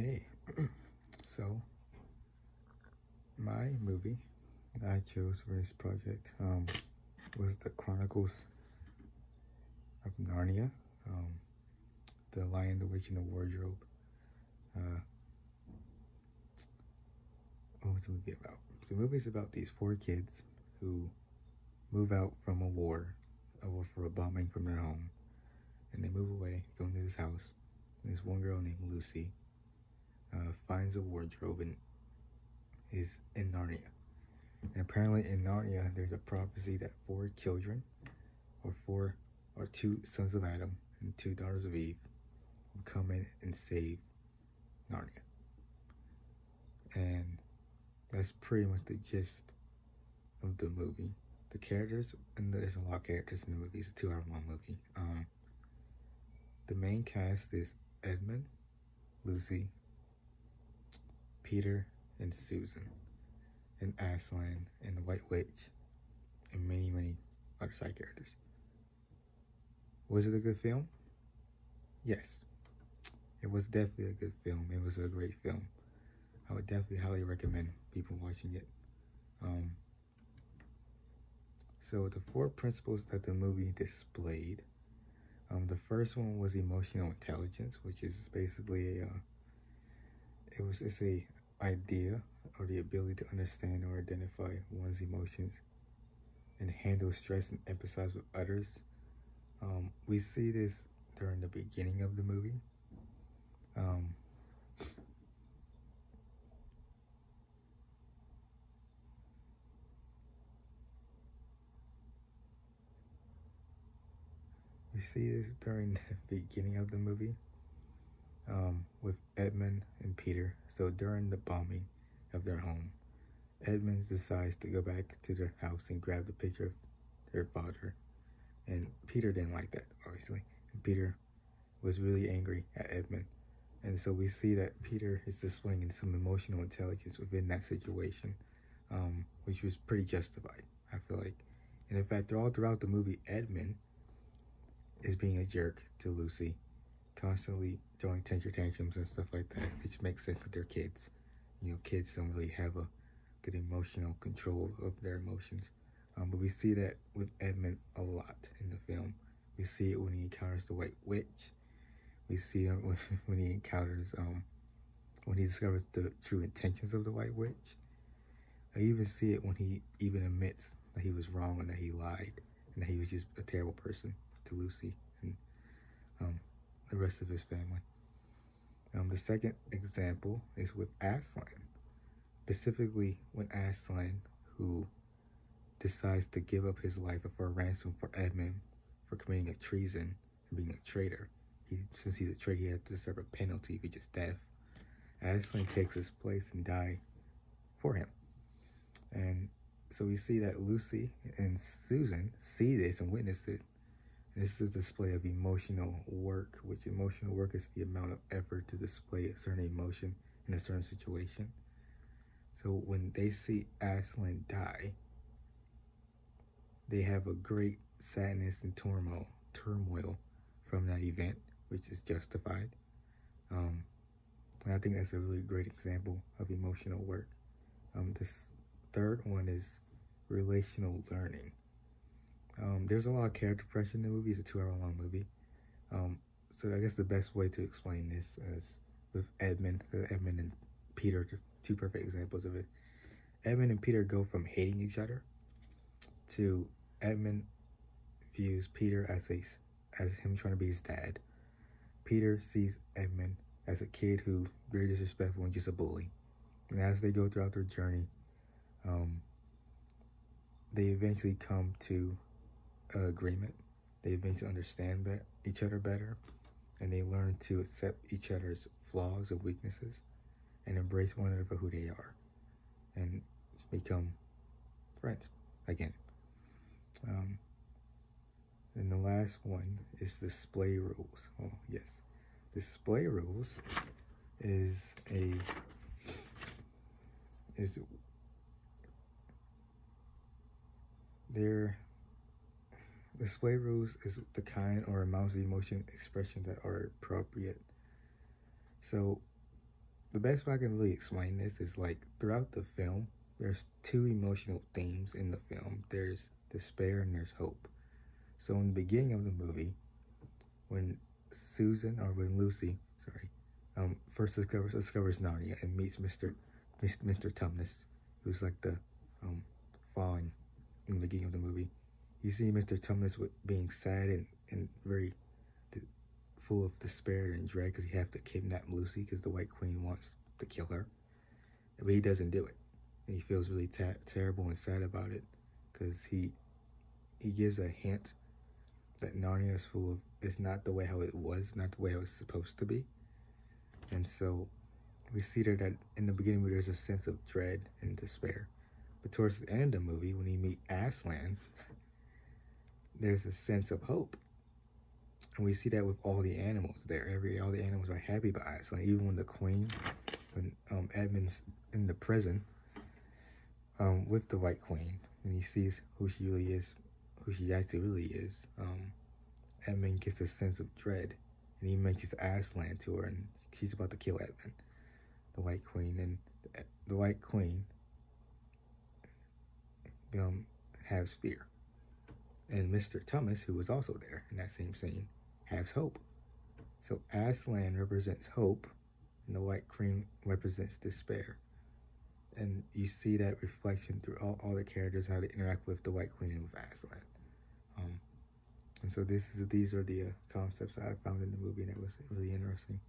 Okay, so my movie that I chose for this project um, was The Chronicles of Narnia, um, The Lion, the Witch, and the Wardrobe. Uh, what was the movie about? So the movie is about these four kids who move out from a war, a war for a bombing from their home, and they move away, go into this house. And this one girl named Lucy uh, finds a wardrobe and is in Narnia. And apparently in Narnia, there's a prophecy that four children, or four, or two sons of Adam and two daughters of Eve, will come in and save Narnia. And that's pretty much the gist of the movie. The characters, and there's a lot of characters in the movie. It's a two-hour long movie. Um, the main cast is Edmund, Lucy, Peter, and Susan, and Aslan, and the White Witch, and many, many other side characters. Was it a good film? Yes. It was definitely a good film. It was a great film. I would definitely highly recommend people watching it. Um, so the four principles that the movie displayed. Um, the first one was emotional intelligence, which is basically a, uh, it was it's a idea or the ability to understand or identify one's emotions and handle stress and empathize with others. Um, we see this during the beginning of the movie. Um, we see this during the beginning of the movie um, with Edmund and Peter. So during the bombing of their home, Edmund decides to go back to their house and grab the picture of their father. And Peter didn't like that, obviously. And Peter was really angry at Edmund. And so we see that Peter is displaying some emotional intelligence within that situation, um, which was pretty justified, I feel like. And in fact, all throughout the movie, Edmund is being a jerk to Lucy, constantly throwing tantrums and stuff like that, which makes sense with their kids. You know, kids don't really have a good emotional control of their emotions. Um, but we see that with Edmund a lot in the film. We see it when he encounters the White Witch. We see it when, when he encounters, um, when he discovers the true intentions of the White Witch. I even see it when he even admits that he was wrong and that he lied and that he was just a terrible person to Lucy and um, the rest of his family. Um, the second example is with Aslan, specifically when Aslan, who decides to give up his life for a ransom for Edmund for committing a treason and being a traitor. He, since he's a traitor, he had to serve a penalty, which is death. Aslan takes his place and die for him. And so we see that Lucy and Susan see this and witness it this is a display of emotional work, which emotional work is the amount of effort to display a certain emotion in a certain situation. So when they see Aslan die, they have a great sadness and turmoil, turmoil from that event, which is justified. Um, and I think that's a really great example of emotional work. Um, this third one is relational learning. Um, there's a lot of character pressure in the movie. It's a two-hour long movie. Um, so I guess the best way to explain this is with Edmund, uh, Edmund and Peter, two perfect examples of it. Edmund and Peter go from hating each other to Edmund views Peter as a as him trying to be his dad. Peter sees Edmund as a kid who very disrespectful and just a bully. And as they go throughout their journey, um, they eventually come to uh, agreement. They eventually understand be- each other better, and they learn to accept each other's flaws and weaknesses, and embrace one another for who they are, and become friends again. Um, and the last one is display rules. Oh yes, display rules is a is there Display rules is the kind or amounts of emotion expression that are appropriate. So the best way I can really explain this is like throughout the film, there's two emotional themes in the film. There's despair and there's hope. So in the beginning of the movie, when Susan or when Lucy, sorry, um, first discovers discovers Narnia and meets Mr. Mr. Tumnus, who's like the um, fallen in the beginning of the movie. You see Mr. Tumnus with being sad and, and very full of despair and dread because he have to kidnap Lucy because the White Queen wants to kill her. But he doesn't do it. And he feels really terrible and sad about it because he he gives a hint that Narnia is full of, it's not the way how it was, not the way it was supposed to be. And so we see that in the beginning there's a sense of dread and despair. But towards the end of the movie, when you meet Aslan, there's a sense of hope. And we see that with all the animals there. Every all the animals are happy about Aslan. Even when the queen, when um, Edmund's in the prison um, with the White Queen, and he sees who she really is, who she actually really is, um, Edmund gets a sense of dread, and he mentions Aslan to her, and she's about to kill Edmund, the White Queen, and the White Queen um, has fear. And Mr. Tumnus, who was also there in that same scene, has hope. So Aslan represents hope, and the white queen represents despair. And you see that reflection through all, all the characters, how they interact with the White Queen and with Aslan. Um, and so this is these are the uh, concepts I found in the movie that was really interesting.